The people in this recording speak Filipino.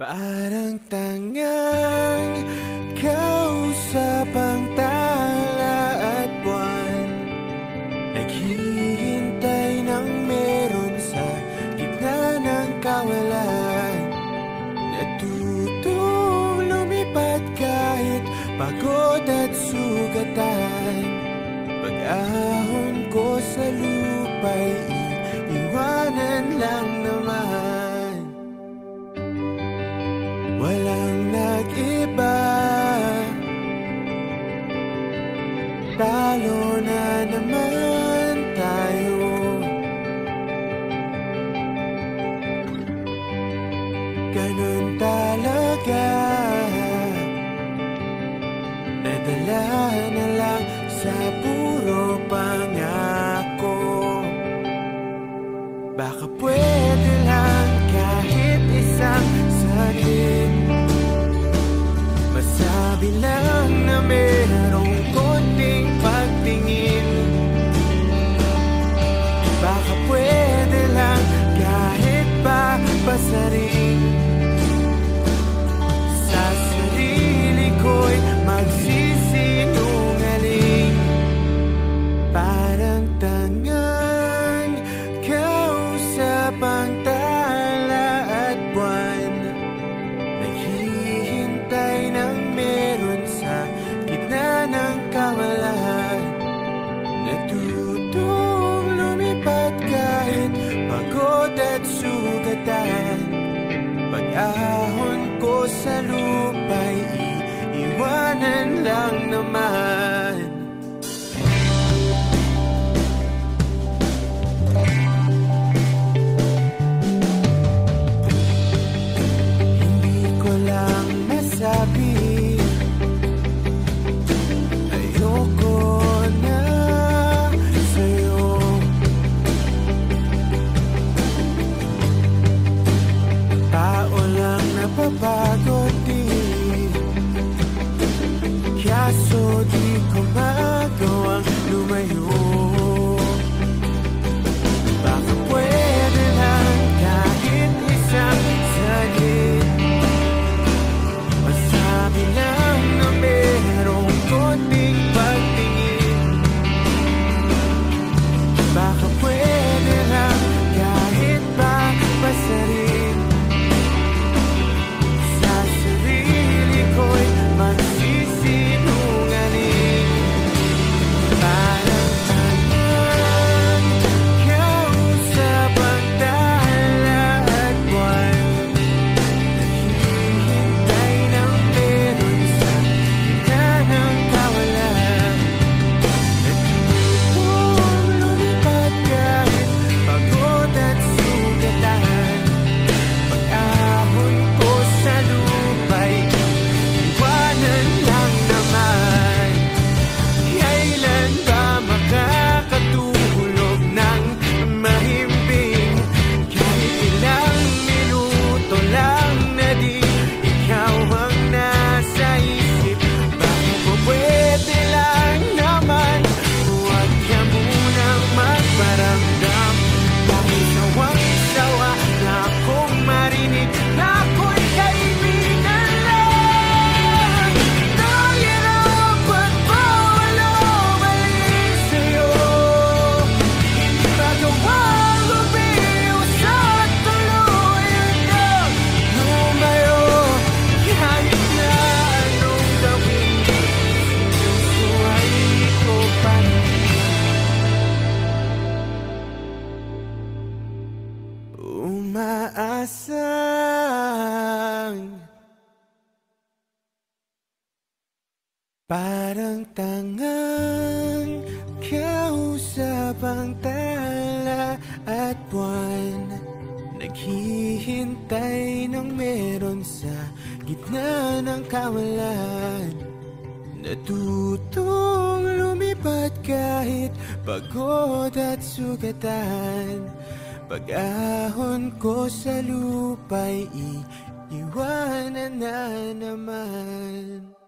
Parang tangang kausap ang tala at buwan. Naghihintay ng meron sa gitna ng kawalan. Natutong lumipat kahit pagod at sugatan. Pag-ahon ko sa lupa'y iwanan lang Talo na naman tayo. Ganun talaga. Nadala na lang sa puro pangako. Baka pwede lang kahit isang saglit Masabi lang na meron lang naman Parang tangang kausap ang tala at buwan. Naghihintay ng meron sa gitna ng kawalan. Natutong lumipat kahit pagod at sugatan. Pag-ahon ko sa lupa'y iiwanan na naman.